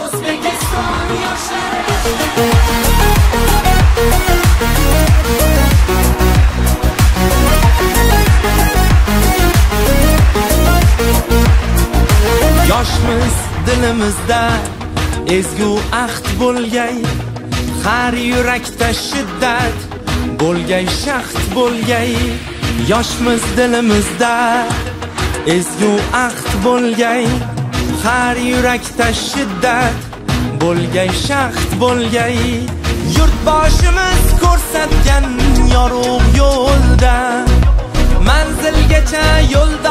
O'zbekiston yoshlari yoshmiz dilimizda ezgu ahd bo'lgay har yurakda shiddat. Bo'lgay shaxt bo'lgay yoshmiz dilimizda. Ezgu ahd bo'lgay har yurakda shiddat. Bo'lgay shaxt bo'lgay yurtboshimiz ko'rsatgan yorug' yo'lda. Manzilgacha yo'lda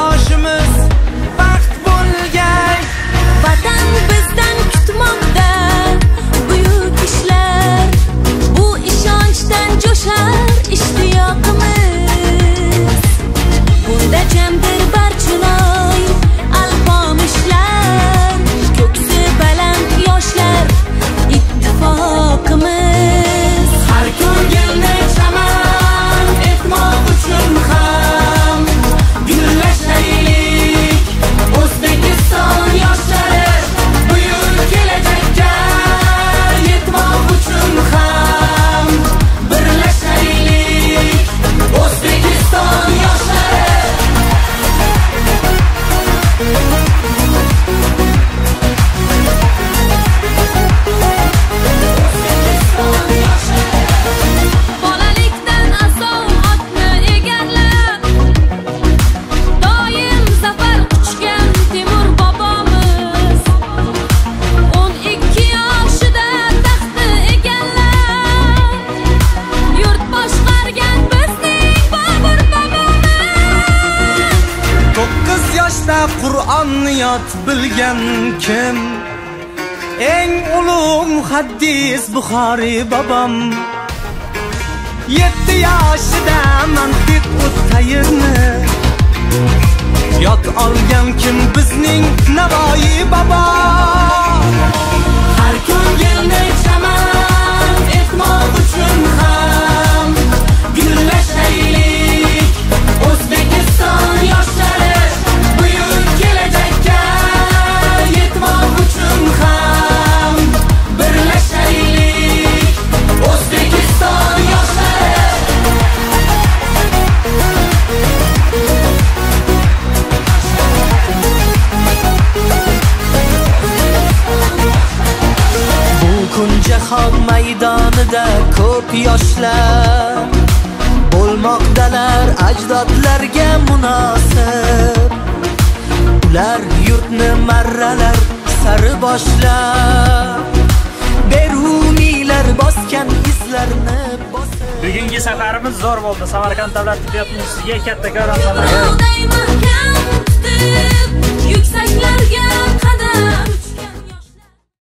hayot bilgan kim? Eng ulug' muhaddis buxoriy bobom yetti yoshida mantiq o'ttayirni yod olgan kim yoshlar bo'lmoqdalar ajdodlarga munosib. Ular yurtni marralar sari boshlar. Beruniylar bosgan izlarni bugungi safarimiz zo'r bo'ldi. Samarqand davlat tibbiyot institutiga kattakon rahmat yuksaklarga